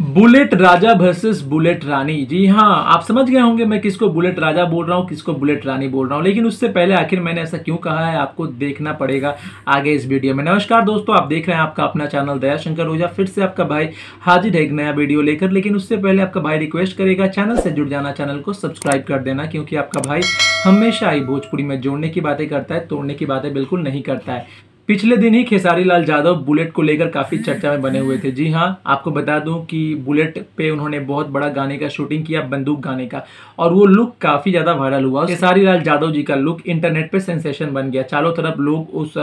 Bullet Raja versus bullet Rani. जी हाँ आप समझ गए होंगे मैं किसको बुलेट राजा बोल रहा हूँ, किसको बुलेट रानी बोल रहा हूँ, लेकिन उससे पहले आखिर मैंने ऐसा क्यों कहा है, आपको देखना पड़ेगा आगे इस वीडियो में। नमस्कार दोस्तों, आप देख रहे हैं आपका अपना चैनल दया शंकर ओझा, फिर से आपका भाई हाजिर है एक नया वीडियो लेकर, लेकिन उससे पहले आपका भाई रिक्वेस्ट करेगा चैनल से जुड़ जाना चैनल को सब्सक्राइब कर देना, क्योंकि आपका भाई हमेशा ही भोजपुरी में जोड़ने की बातें करता है, तोड़ने की बातें बिल्कुल नहीं करता है। पिछले दिन ही खेसारी लाल यादव बुलेट को लेकर काफ़ी चर्चा में बने हुए थे। जी हाँ आपको बता दूँ कि बुलेट पे उन्होंने बहुत बड़ा गाने का शूटिंग किया, बंदूक गाने का, और वो लुक काफ़ी ज़्यादा वायरल हुआ। खेसारी लाल यादव जी का लुक इंटरनेट पे सेंसेशन बन गया। चारों तरफ़ लोग उस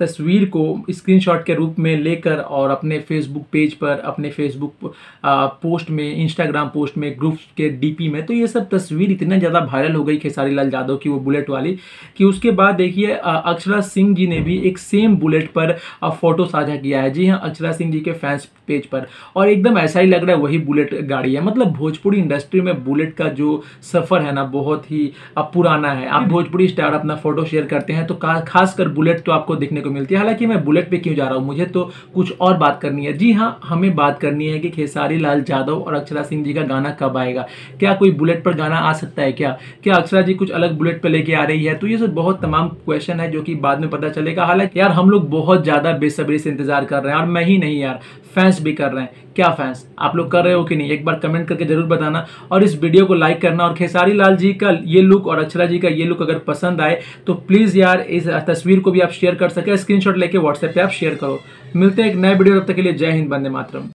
तस्वीर को स्क्रीनशॉट के रूप में लेकर और अपने फेसबुक पेज पर, अपने फेसबुक पोस्ट में इंस्टाग्राम पोस्ट में ग्रुप के डीपी में तो ये सब तस्वीर इतना ज़्यादा वायरल हो गई खेसारी लाल यादव की, वो बुलेट वाली, कि उसके बाद देखिए अक्षरा सिंह जी ने भी एक सेम बुलेट पर फ़ोटो साझा किया है। जी हाँ अक्षरा सिंह जी के फैंस पेज पर। और एकदम ऐसा ही लग रहा है वही बुलेट गाड़ी है। मतलब भोजपुरी इंडस्ट्री में बुलेट का जो सफ़र है ना, बहुत ही पुराना है। आप भोजपुरी स्टार अपना फ़ोटो शेयर करते हैं तो खासकर बुलेट तो आपको देखने को मिलती है। हालाँकि मैं बुलेट पे क्यों जा रहा हूँ, मुझे तो कुछ और बात करनी है। जी हाँ हमें बात करनी है कि खेसारी लाल यादव और अक्षरा सिंह जी का गाना कब आएगा? क्या कोई बुलेट पर गाना आ सकता है क्या? क्या अक्षरा जी कुछ अलग बुलेट पर लेके आ रही है? तो ये सब बहुत तमाम क्वेश्चन है जो कि बाद में पता चलेगा। हालाँकि यार हम लोग बहुत ज़्यादा बेसब्री से इंतज़ार कर रहे हैं और मैं ही नहीं यार, फैंस भी कर रहे हैं। क्या फैंस? आप लोग कर रहे हो कि नहीं? एक बार कमेंट करके ज़रूर बताना और इस वीडियो को लाइक करना और खेसारी लाल जी का ये लुक और अक्षरा जी का ये लुक अगर पसंद आए तो प्लीज़ यार इस तस्वीर को भी आप शेयर कर सके, स्क्रीनशॉट लेके व्हाट्सएप पे आप शेयर करो। मिलते हैं एक नए वीडियो, तब तक के लिए जय हिंद बंदे मातरम।